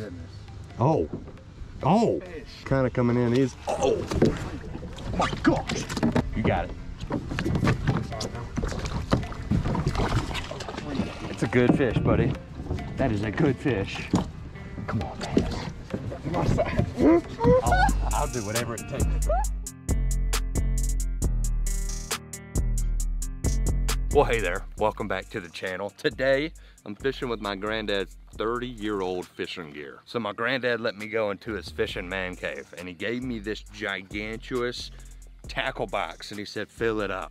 goodness. Oh. Oh. Kind of coming in. He's. Oh. My gosh. You got it. It's a good fish, buddy. That is a good fish. Come on, man. Come side. I'll, I'll do whatever it takes. Well, hey there. Welcome back to the channel. Today, I'm fishing with my granddad's 30 year old fishing gear. So my granddad let me go into his fishing man cave and he gave me this gigantuous tackle box and he said, fill it up.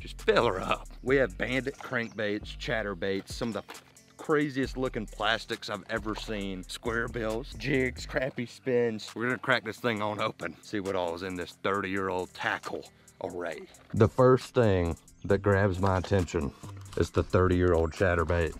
Just fill her up. We have bandit crankbaits, chatterbaits, some of the craziest looking plastics I've ever seen. Square bills, jigs, crappie spins. We're gonna crack this thing on open, see what all is in this 30 year old tackle array. The first thing that grabs my attention is the 30 year old chatterbait.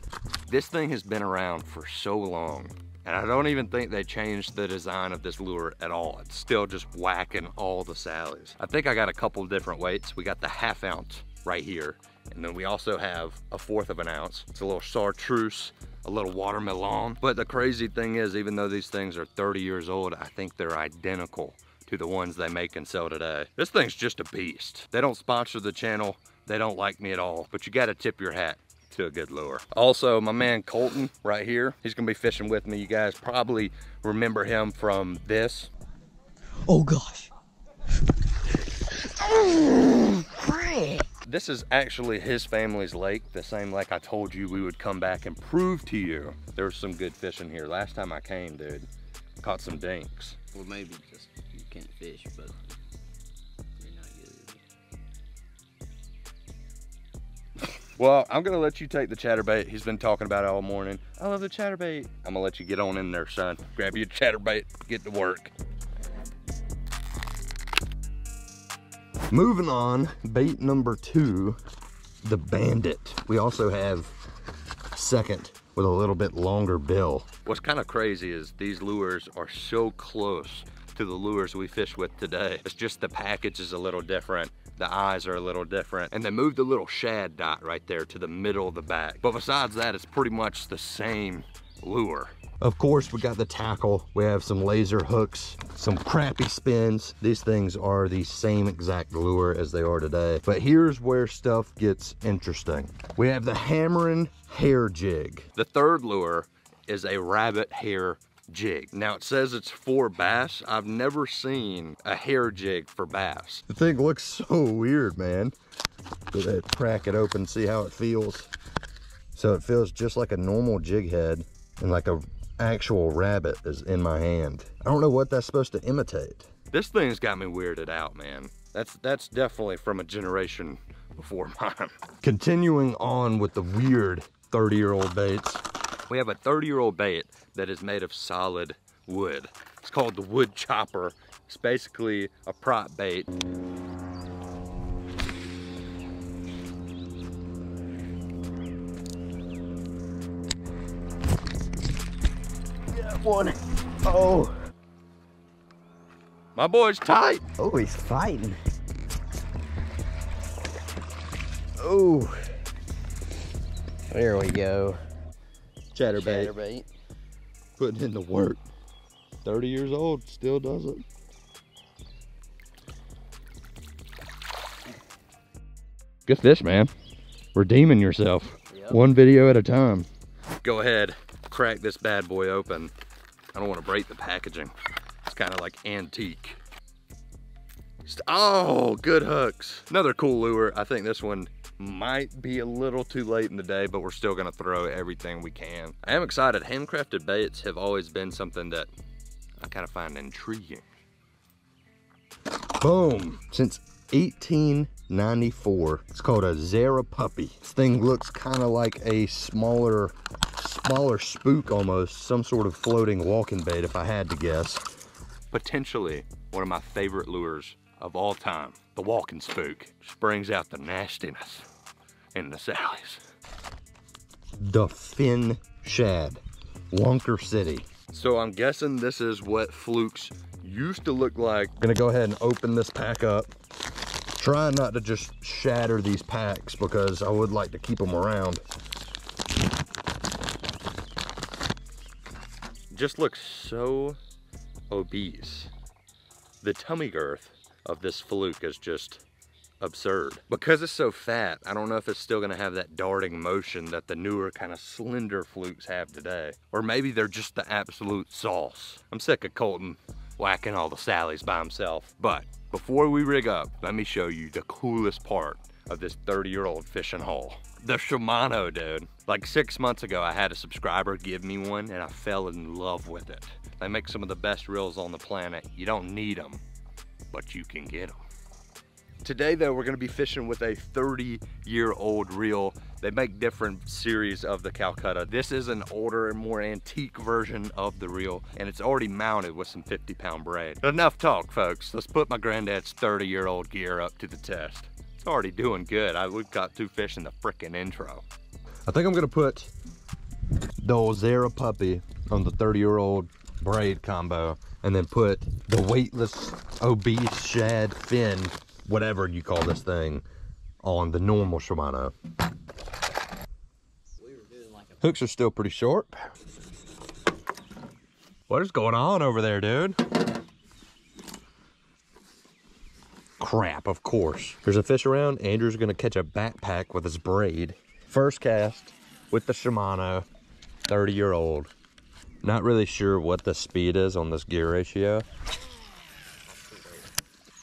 This thing has been around for so long and I don't even think they changed the design of this lure at all. It's still just whacking all the sallies. I think I got a couple different weights. We got the half ounce right here. And then we also have a fourth of an ounce. It's a little chartreuse, a little watermelon. But the crazy thing is, even though these things are 30 years old, I think they're identical to the ones they make and sell today. This thing's just a beast. They don't sponsor the channel. They don't like me at all, but you gotta tip your hat to a good lure. Also, my man Colton right here, he's gonna be fishing with me. You guys probably remember him from this. Oh gosh. This is actually his family's lake, the same lake I told you we would come back and prove to you there was some good fishing here. Last time I came, dude, caught some dinks. Well, maybe just you can't fish, but Well, I'm gonna let you take the chatterbait. He's been talking about it all morning. I love the chatterbait. I'm gonna let you get on in there, son. Grab your chatterbait, get to work. Moving on, bait number two, the bandit. We also have second with a little bit longer bill. What's kind of crazy is these lures are so close to the lures we fish with today. It's just the package is a little different. The eyes are a little different. And they moved the little shad dot right there to the middle of the back. But besides that, it's pretty much the same lure. Of course, we got the tackle. We have some laser hooks, some crappie spins. These things are the same exact lure as they are today. But here's where stuff gets interesting. We have the hammering hair jig. The third lure is a rabbit hair jig. Now it says it's for bass. I've never seen a hair jig for bass. The thing looks so weird, man. Go ahead, crack it open, see how it feels. So it feels just like a normal jig head and like a actual rabbit is in my hand. I don't know what that's supposed to imitate. This thing's got me weirded out, man. That's that's definitely from a generation before mine. Continuing on with the weird 30 year old baits. We have a 30 year old bait that is made of solid wood. It's called the wood chopper. It's basically a prop bait. one. Oh. My boy's tight. Oh, he's fighting. Oh. There we go. Chatterbait. Chatterbait. Putting in the work. 30 years old, still does it. Good fish, man. Redeeming yourself. Yep. One video at a time. Go ahead, crack this bad boy open. I don't want to break the packaging. It's kind of like antique. Oh, good hooks. Another cool lure. I think this one might be a little too late in the day, but we're still gonna throw everything we can. I am excited. Handcrafted baits have always been something that I kind of find intriguing. Boom. Since 1894, it's called a Zara Puppy. This thing looks kind of like a smaller, smaller spook almost, some sort of floating walking bait if I had to guess. Potentially one of my favorite lures of all time, the walking spook. Just brings out the nastiness in the sallies. The fin shad, Lunker City. So I'm guessing this is what flukes used to look like. Gonna go ahead and open this pack up. Trying not to just shatter these packs because I would like to keep them around. just looks so obese. The tummy girth of this fluke is just absurd. Because it's so fat, I don't know if it's still gonna have that darting motion that the newer kind of slender flukes have today. Or maybe they're just the absolute sauce. I'm sick of Colton whacking all the Sallies by himself. But before we rig up, let me show you the coolest part of this 30 year old fishing hole. The Shimano, dude. Like six months ago, I had a subscriber give me one and I fell in love with it. They make some of the best reels on the planet. You don't need them, but you can get them. Today though, we're gonna be fishing with a 30 year old reel. They make different series of the Calcutta. This is an older and more antique version of the reel and it's already mounted with some 50 pound braid. But enough talk folks. Let's put my granddad's 30 year old gear up to the test. It's already doing good. I, we've got two fish in the frickin' intro. I think I'm gonna put the Ozera puppy on the 30 year old braid combo and then put the weightless obese shad fin whatever you call this thing on the normal Shimano. Hooks are still pretty short. What is going on over there, dude? Crap, of course. There's a fish around. Andrew's gonna catch a backpack with his braid. First cast with the Shimano, 30 year old. Not really sure what the speed is on this gear ratio. It's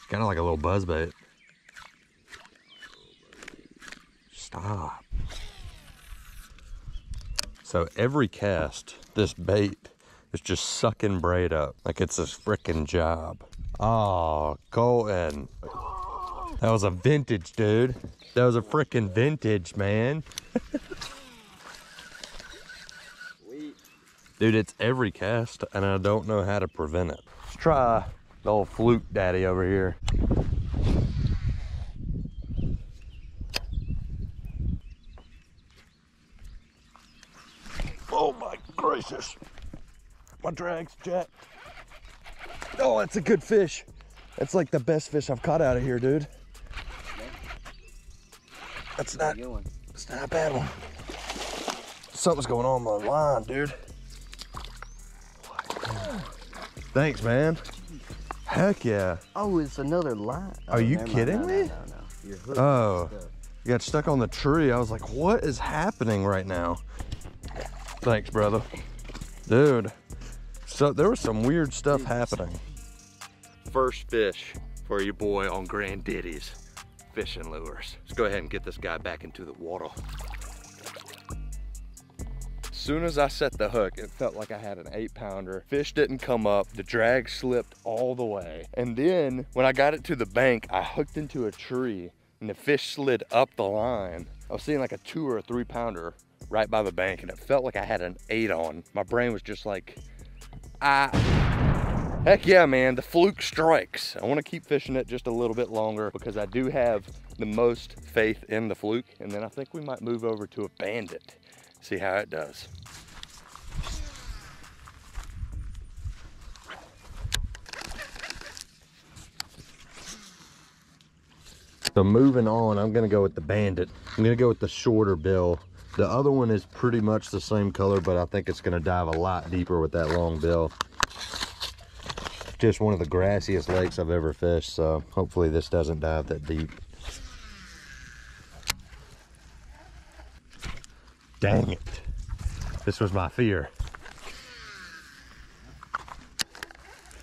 kind of like a little buzz bait. Stop. So every cast, this bait is just sucking braid up like it's a freaking job. Oh, Colton. That was a vintage, dude. That was a freaking vintage, man. Dude, it's every cast, and I don't know how to prevent it. Let's try the old fluke daddy over here. Oh my gracious. My drag's jet. Oh, that's a good fish. That's like the best fish I've caught out of here, dude. That's not, it's not a bad one. Something's going on my line, dude. Thanks, man. Heck yeah. Oh, it's another line. Are Oh, you kidding No, me? No, no, no. Your hook Oh. You got stuck on the tree. I was like, what is happening right now? Thanks, brother. Dude, so there was some weird stuff happening. First fish for your boy on Granddaddy's fishing lures. Let's go ahead and get this guy back into the water. As soon as I set the hook, it felt like I had an eight pounder. Fish didn't come up, the drag slipped all the way. And then when I got it to the bank, I hooked into a tree and the fish slid up the line. I was seeing like a two or a three pounder right by the bank and it felt like I had an eight on. My brain was just like, ah, heck yeah, man, the fluke strikes. I wanna keep fishing it just a little bit longer because I do have the most faith in the fluke. And then I think we might move over to a bandit, see how it does. So moving on, I'm gonna go with the Bandit. I'm gonna go with the shorter bill. The other one is pretty much the same color, but I think it's gonna dive a lot deeper with that long bill. Just one of the grassiest lakes I've ever fished, so hopefully this doesn't dive that deep. Dang it. This was my fear.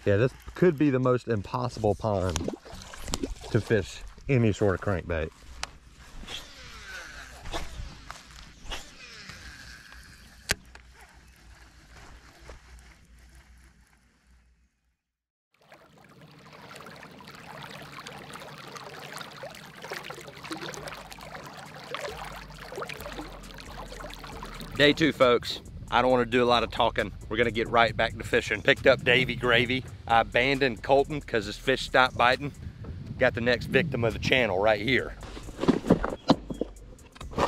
Yeah, this could be the most impossible pond to fish any sort of crankbait. Day two, folks. I don't want to do a lot of talking. We're gonna get right back to fishing. Picked up Davy Gravy. I abandoned Colton because his fish stopped biting. Got the next victim of the channel right here.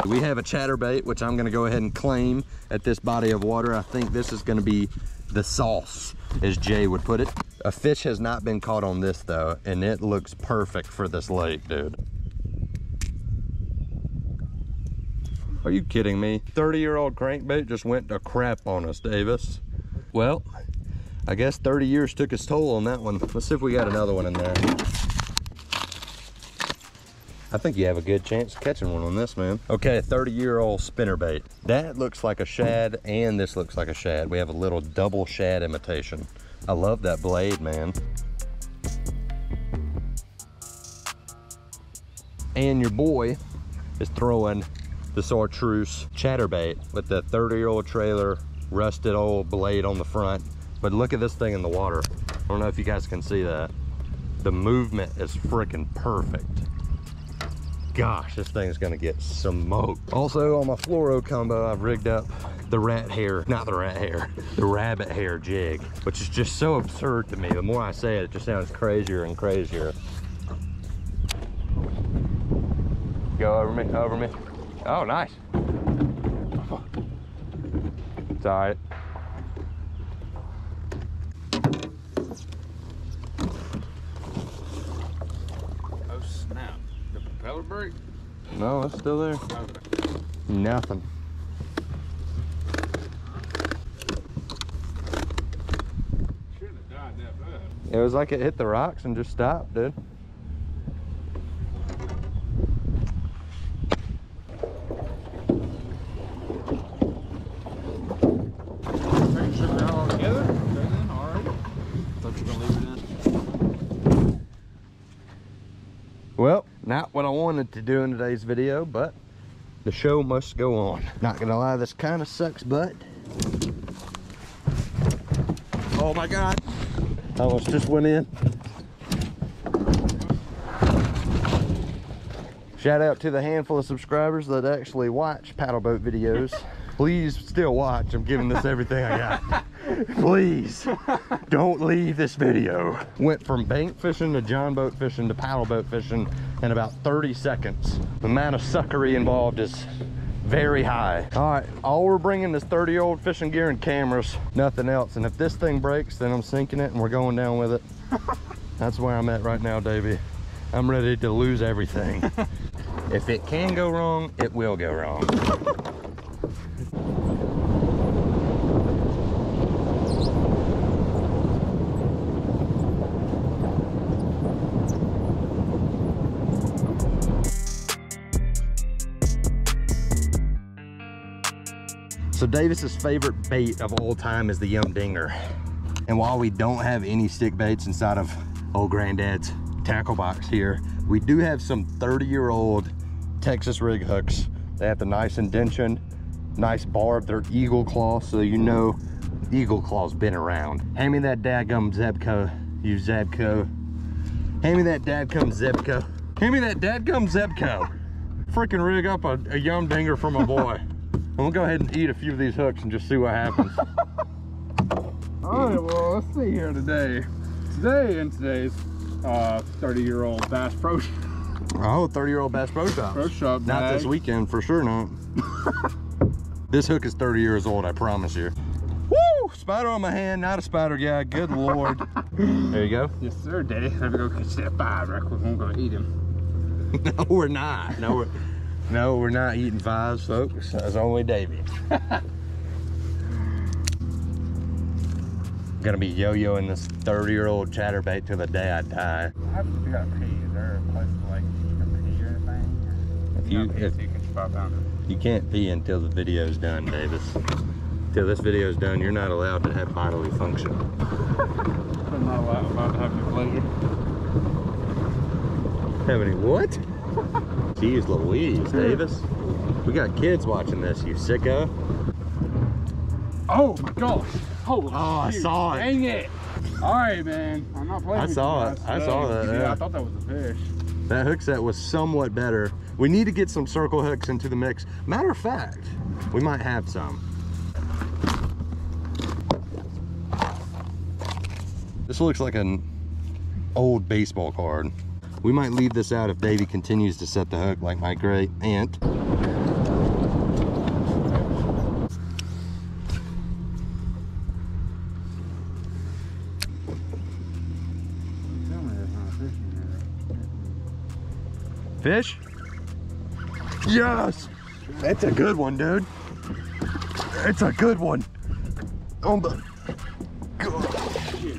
We have a chatterbait, which I'm gonna go ahead and claim at this body of water. I think this is gonna be the sauce, as Jay would put it. A fish has not been caught on this though, and it looks perfect for this lake, dude. Are you kidding me? 30 year old crankbait just went to crap on us, Davis. Well, I guess 30 years took its toll on that one. Let's see if we got another one in there. I think you have a good chance of catching one on this, man. Okay, 30 year old spinner bait. That looks like a shad and this looks like a shad. We have a little double shad imitation. I love that blade, man. And your boy is throwing the chartreuse chatterbait with the 30 year old trailer, rusted old blade on the front. But look at this thing in the water. I don't know if you guys can see that. The movement is freaking perfect gosh, this thing's gonna get smoked. Also on my fluoro combo, I've rigged up the rat hair, not the rat hair, the rabbit hair jig, which is just so absurd to me. The more I say it, it just sounds crazier and crazier. Go over me, over me. Oh, nice. It's all right. Oh snap. The propeller brake? No, it's still there. Okay. Nothing. Shouldn't have died that bad. It was like it hit the rocks and just stopped, dude. Take sugar out altogether? Okay then, alright. Thought you were gonna leave it in. Well, not what I wanted to do in today's video, but the show must go on. Not gonna lie, this kind of sucks, but. Oh my God. Almost just went in. Shout out to the handful of subscribers that actually watch paddle boat videos. Please still watch. I'm giving this everything I got. Please don't leave this video. Went from bank fishing to john boat fishing to paddle boat fishing in about 30 seconds. The amount of suckery involved is very high. All right, all we're bringing is 30 old fishing gear and cameras, nothing else. And if this thing breaks, then I'm sinking it and we're going down with it. That's where I'm at right now, Davey. I'm ready to lose everything. if it can go wrong, it will go wrong. So Davis's favorite bait of all time is the Yum Dinger. And while we don't have any stick baits inside of old granddad's tackle box here, we do have some 30 year old Texas rig hooks. They have the nice indention, nice barb. They're eagle claw, so you know eagle claw's been around. Hand me that dadgum Zebco, you Zebco. Hand me that dadgum Zebco. Hand me that dadgum Zebco. Freaking rig up a, a Yum Dinger for my boy. I'm gonna go ahead and eat a few of these hooks and just see what happens. Alright, well, let's see here today. Today, in today's uh, 30 year old Bass Pro, oh, 30 year old Bass Pro Shop. Pro Shop Not bag. this weekend, for sure not. this hook is 30 years old, I promise you. Woo! Spider on my hand, not a spider guy, good lord. there you go. Yes, sir, Daddy. Let me go catch that five right quick. I'm gonna eat him. No, we're not. No, we're, no, we're not eating fives, folks. That's only Davey. Gonna be yo-yoing this 30-year-old chatterbait till the day I die. I have to figure pee. Is there a place to like you can pee or anything? If you- Not pee, if- so you can spot pounder. You can't pee until the video's done, Davis. Till this video's done, you're not allowed to have bodily function. I'm not allowed, allowed to have your pleasure. Have any what? Jeez Louise, hmm. Davis. We got kids watching this, you sicko. Oh my gosh! Holy Oh, I saw it. Dang it! All right, man. I'm not playing. I saw it. I saw that, Yeah, yeah. I thought that was a fish. That hook set was somewhat better. We need to get some circle hooks into the mix. Matter of fact, we might have some. This looks like an old baseball card. We might leave this out if Davey continues to set the hook like my great aunt. Tell me there's not a fish in there. Fish? Yes! That's a good one, dude. It's a good one. On the shit.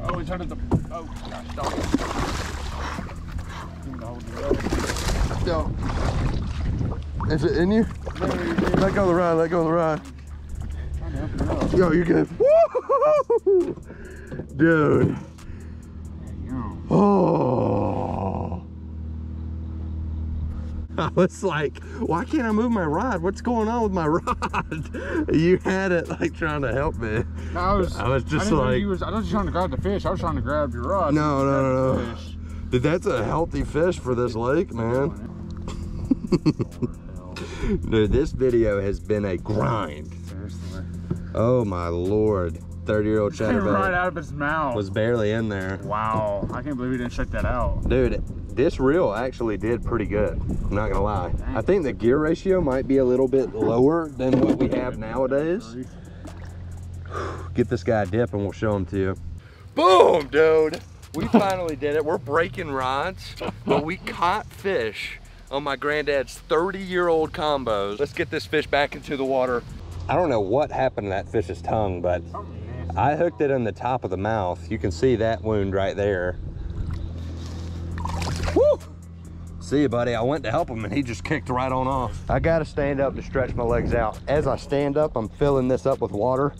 Oh, he turned it the. Oh, gosh, dog. Yo. Is it in you? Let go of the rod, let go of the rod. Yo, you're good. Woo! Dude. Oh. I was like, why can't I move my rod? What's going on with my rod? You had it like trying to help me. I was. I was just didn't like- you was, I wasn't trying to grab the fish. I was trying to grab your rod. No, no, no, no. The fish. Dude, that's a healthy fish for this lake, man. Dude, this video has been a grind. Seriously. Oh my lord. 30 year old Came right out of his mouth. was barely in there. Wow. I can't believe he didn't check that out. Dude, this reel actually did pretty good. I'm not gonna lie. I think the gear ratio might be a little bit lower than what we have nowadays. Get this guy a dip and we'll show him to you. Boom, dude. We finally did it. We're breaking rods, but we caught fish on my granddad's 30 year old combos. Let's get this fish back into the water. I don't know what happened to that fish's tongue, but I hooked it in the top of the mouth. You can see that wound right there. Woo! See you, buddy. I went to help him and he just kicked right on off. I gotta stand up to stretch my legs out. As I stand up, I'm filling this up with water.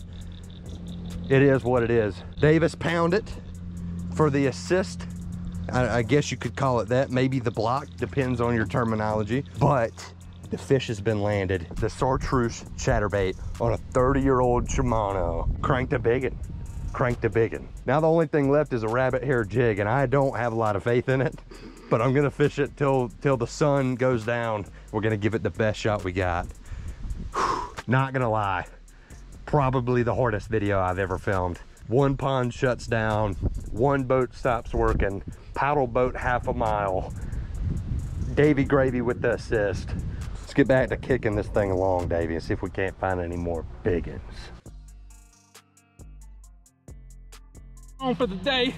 It is what it is. Davis pound it for the assist. I, I guess you could call it that. Maybe the block, depends on your terminology. But the fish has been landed. The Chartreuse chatterbait on a 30 year old Shimano. Cranked a biggin. Cranked a biggin. Now the only thing left is a rabbit hair jig and I don't have a lot of faith in it, but I'm gonna fish it till, till the sun goes down. We're gonna give it the best shot we got. Not gonna lie, probably the hardest video I've ever filmed. One pond shuts down, one boat stops working, paddle boat half a mile, Davy Gravy with the assist. Let's get back to kicking this thing along, Davy, and see if we can't find any more big ones. On for the day.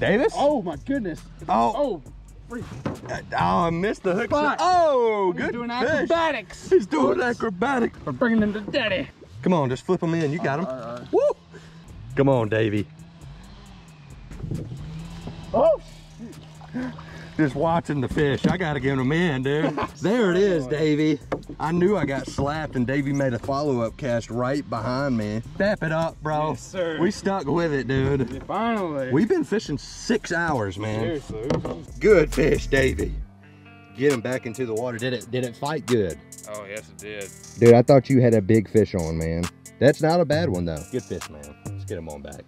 Davis? Oh my goodness. Oh. Oh. freak. Uh, oh, I missed the hook. Spot. Oh, He's good doing fish. acrobatics. He's doing acrobatics. We're bringing him to daddy. Come on, just flip him in. You got him. All right, all right. Woo! Come on, Davy. Oh. Just watching the fish. I gotta get him in, dude. there it is, Davy. I knew I got slapped and Davy made a follow-up cast right behind me. Step it up, bro. Yes, sir. We stuck with it, dude. Finally. We've been fishing six hours, man. Seriously. Good fish, Davy. Get him back into the water. Did it did it fight good? Oh yes, it did. Dude, I thought you had a big fish on, man. That's not a bad one though. Good fish, man. Get him on back.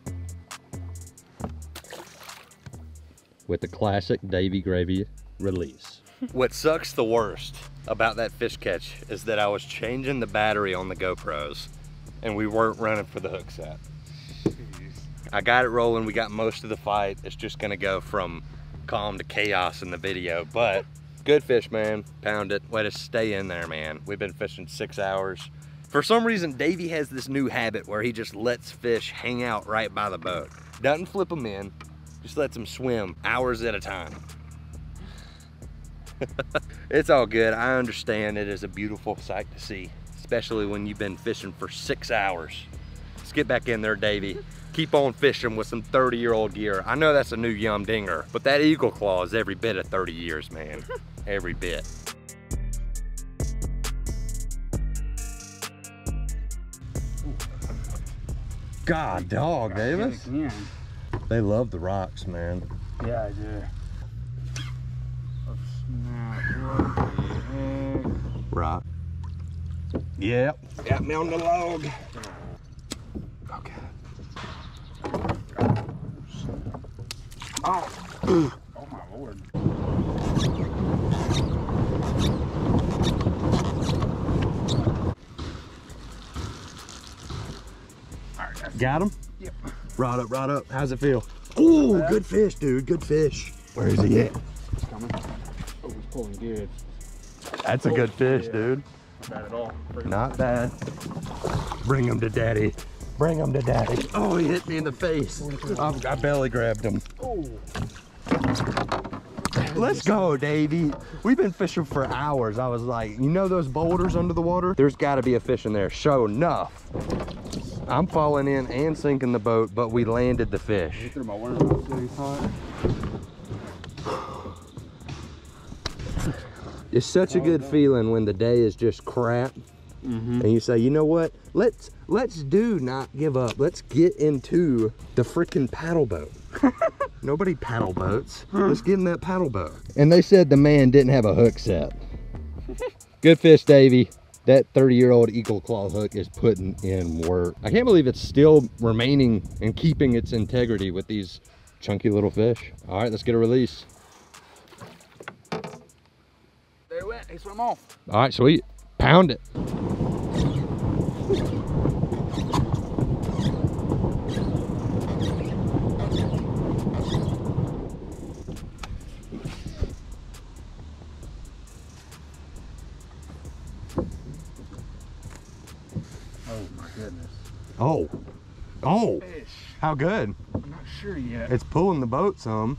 With the classic Davy Gravy release. what sucks the worst about that fish catch is that I was changing the battery on the GoPros and we weren't running for the hook set. I got it rolling, we got most of the fight. It's just gonna go from calm to chaos in the video, but good fish, man. Pound it. Let to stay in there, man. We've been fishing six hours. For some reason, Davey has this new habit where he just lets fish hang out right by the boat. Doesn't flip them in, just lets them swim hours at a time. it's all good. I understand it is a beautiful sight to see, especially when you've been fishing for six hours. Let's get back in there, Davey. Keep on fishing with some 30 year old gear. I know that's a new Yum Dinger, but that Eagle Claw is every bit of 30 years, man. every bit. God, dog, Davis. Again. They love the rocks, man. Yeah, I do. Snap. What the heck? Rock. Yep. Got me on the log. Okay. Oh. oh my lord. All right, that's Got him? Yep. Rod up, rod up. How's it feel? Oh, good fish, dude. Good fish. Where is he at? coming. Oh, he's pulling good. That's a good fish, Yeah. dude. Not bad at all. Pretty Not bad. Bring him to daddy. Bring him to daddy. Oh, he hit me in the face. I, I belly grabbed him. Oh. Let's go, Davey. We've been fishing for hours. I was like, you know those boulders under the water? There's got to be a fish in there. Sure enough. I'm falling in and sinking the boat, but we landed the fish. through my winter so you saw it. It's such a good feeling when the day is just crap Mm-hmm. and you say, you know what? Let's let's do not give up. Let's get into the freaking paddle boat. Nobody paddle boats. Let's get in that paddle boat. And they said the man didn't have a hook set. Good fish, Davey. That 30 year old Eagle Claw hook is putting in work. I can't believe it's still remaining and keeping its integrity with these chunky little fish. All right, let's get a release. There he went. He swam off. All right, sweet. Pound it. Oh. Fish. How good. I'm not sure yet. It's pulling the boat some.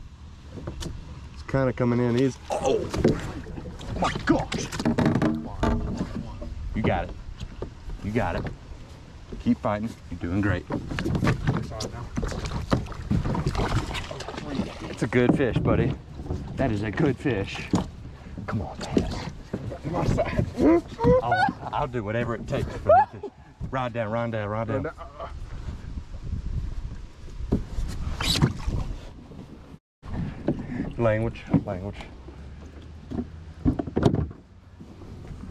It's kind of coming in easy. Oh. my gosh. You got it. You got it. Keep fighting. You're doing great. It's a good fish, buddy. That is a good fish. Come on, man. I'll, I'll do whatever it takes for the fish. Ride down, ride down, ride down. Language, language.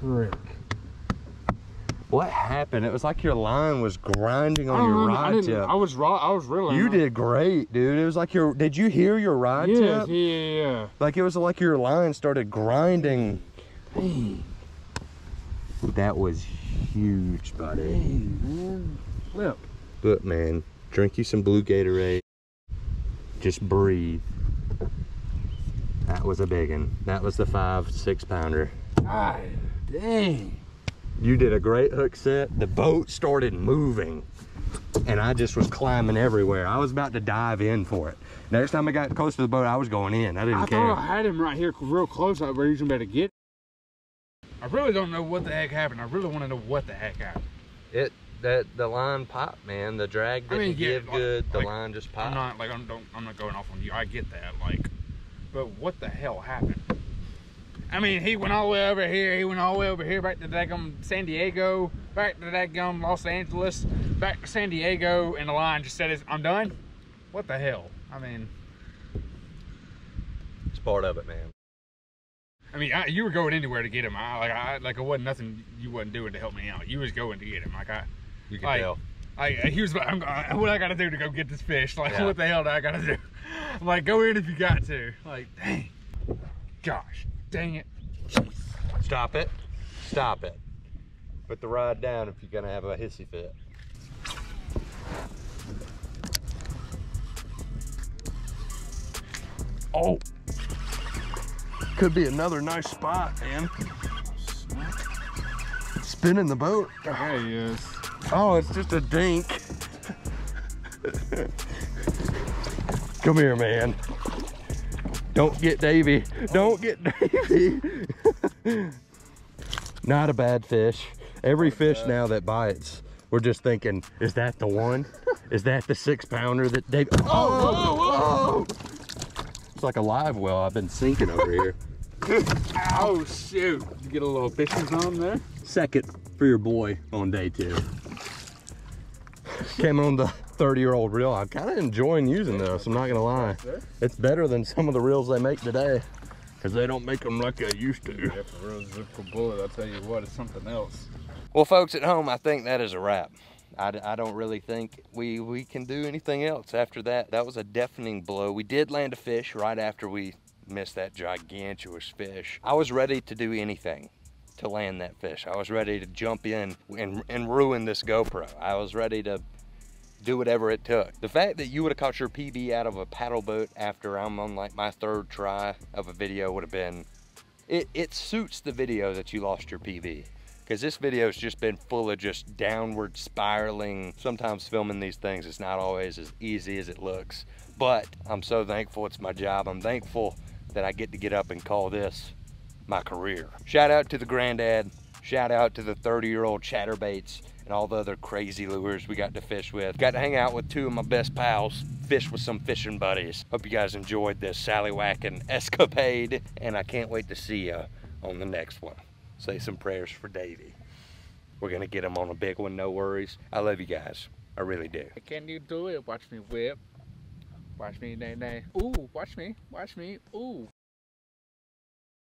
Rick. What happened? It was like your line was grinding on your know. I rod tip. I was raw. I was reeling. You did great, dude. It was like your. Did you hear your rod Yes. tip? Yeah. Yeah. yeah. Like it was like your line started grinding. That was huge, buddy. man. Flip. Look, man, drink you some blue Gatorade. Just breathe. That was a big one. That was the five, six pounder. God dang. You did a great hook set. The boat started moving and I just was climbing everywhere. I was about to dive in for it. Next time I got close to the boat, I was going in. I didn't I care. thought I had him right here, real close, up where he's gonna be able to get. I really don't know what the heck happened. I really want to know what the heck happened. It that the line popped, man. The drag didn't mean, yeah, give like- good. The like, line just popped. I'm not like I'm don't I'm not going off on you. I get that, like, but what the hell happened? I mean, he went all the way over here. He went all the way over here, back to that gum San Diego, back to that gum Los Angeles, back to San Diego, and the line just said, "I'm done." What the hell? I mean, It's part of it, man. I mean, I, you were going anywhere to get him. I like, I like, it wasn't nothing you wasn't doing to help me out. You was going to get him. Like, I, You can Like, tell. I, he was. I'm, I, what I got to do to go get this fish? Like, Yeah. what the hell do I got to do? I'm like, go in if you got to. Like, dang, gosh, dang it. Stop it. Stop it. Put the rod down if you're gonna have a hissy fit. Oh. Could be another nice spot, man. Spinning the boat. There he is. Oh, it's just a dink. Come here, man. Don't get Davy. Don't get Davy. Not a bad fish. Every fish now that bites, we're just thinking, is that the one? Is that the six pounder that Davy? Oh, oh, It's like a live well I've been sinking over here. Oh shoot! Did you get a little fishing on there? Second for your boy on day two. Came on the 30 year old reel. I'm kind of enjoying using this, I'm not gonna lie. It's better than some of the reels they make today because they don't make them like they used to. Yeah, for real, zipper bullet. I'll tell you what, it's something else. Well, folks at home, I think that is a wrap. I don't really think we, we can do anything else after that. That was a deafening blow. We did land a fish right after we missed that gigantuous fish. I was ready to do anything to land that fish. I was ready to jump in and, and ruin this GoPro. I was ready to do whatever it took. The fact that you would have caught your PB out of a paddle boat after I'm on like my third try of a video would have been, it, it suits the video that you lost your PB because this video has just been full of just downward spiraling. Sometimes filming these things is not always as easy as it looks, but I'm so thankful it's my job. I'm thankful that I get to get up and call this my career. Shout out to the granddad. Shout out to the 30 year old chatterbaits and all the other crazy lures we got to fish with. Got to hang out with two of my best pals, fish with some fishing buddies. Hope you guys enjoyed this sallywhacking escapade, and I can't wait to see you on the next one. Say some prayers for Davey. We're gonna get him on a big one, no worries. I love you guys. I really do. Can you do it? Watch me whip. Watch me, nay, nay. Ooh, watch me. Watch me. Ooh.